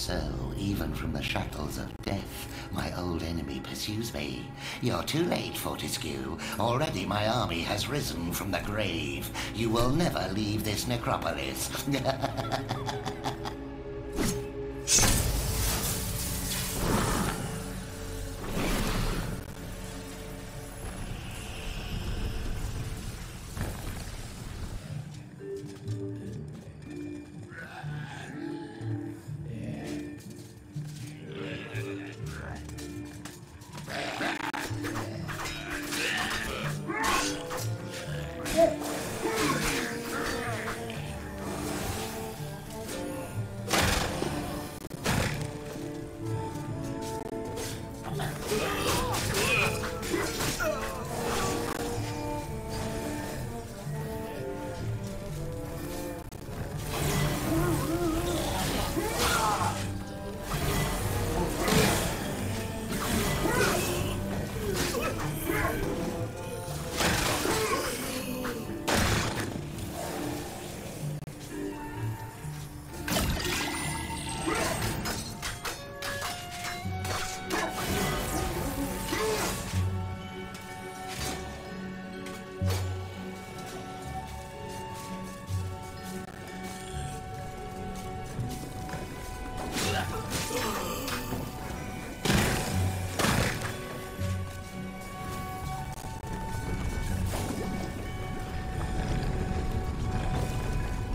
So, even from the shackles of death, my old enemy pursues me. You're too late, Fortesque. Already my army has risen from the grave. You will never leave this necropolis.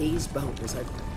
These boulders are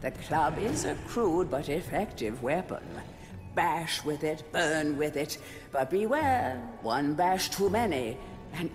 The club is a crude but effective weapon. Bash with it, burn with it, but beware, one bash too many, and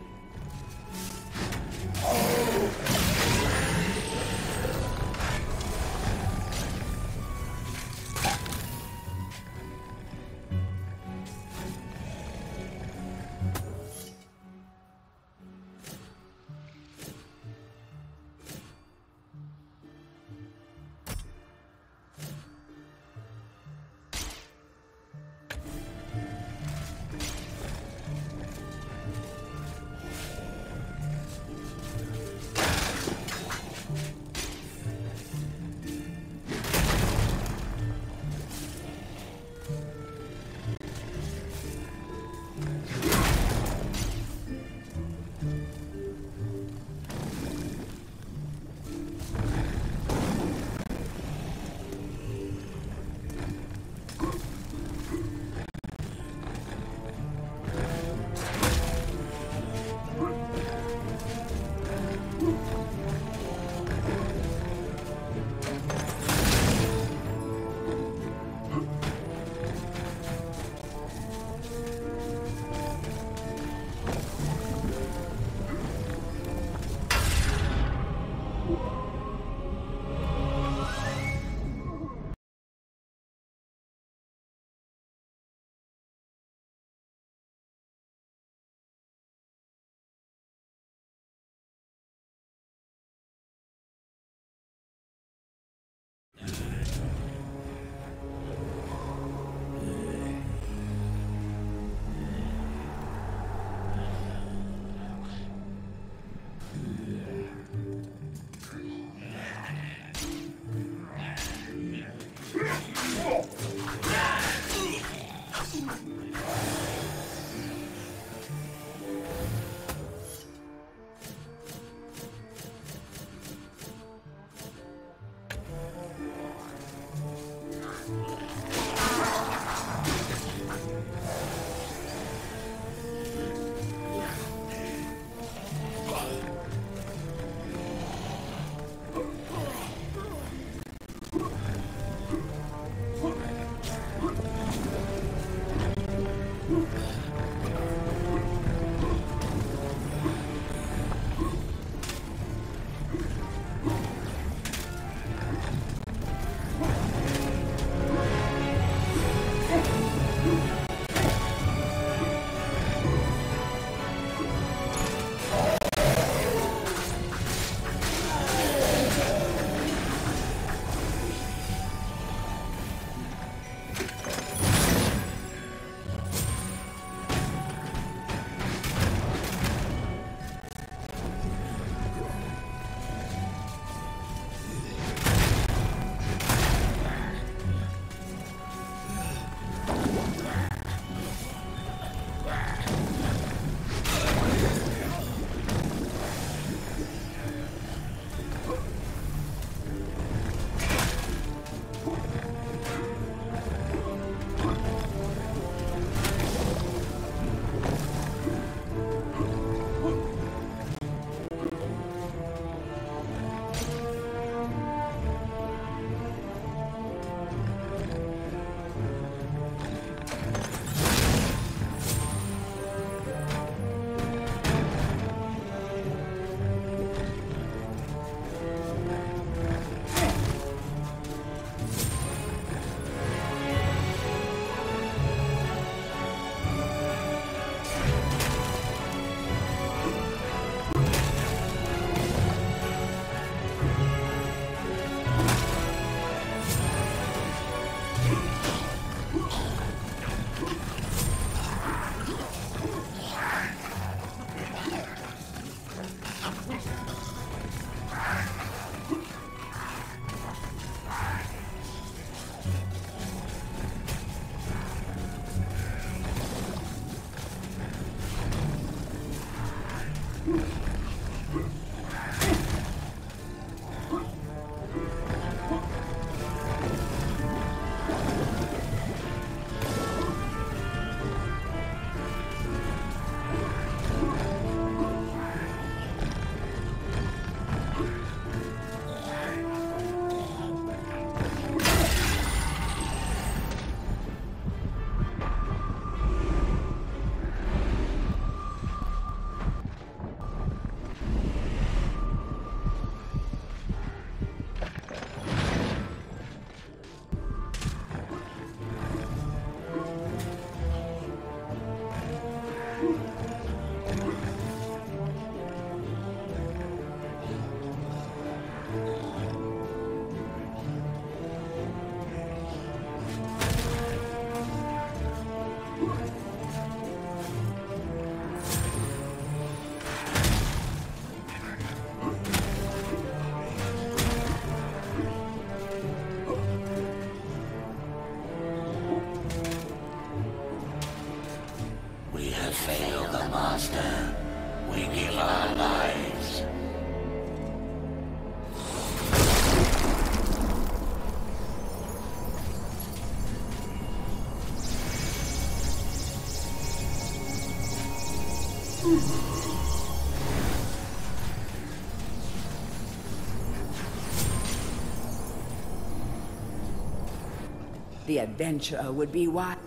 Master. We give our lives. The adventure would be what?